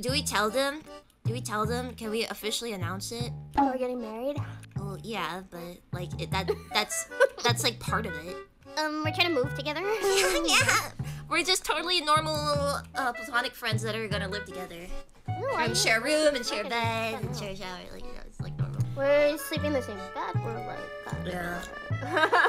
Do we tell them? Do we tell them? Can we officially announce it? Oh, we're getting married. Well, yeah, but like it, that that's that's like part of it. Um, we're trying to move together. yeah, we're just totally normal uh, platonic friends that are gonna live together. Ooh, And I'm- share a room and share a bed and share a shower. Like you know, it's like normal. We're sleeping in the same bed. We're like. uh, Yeah.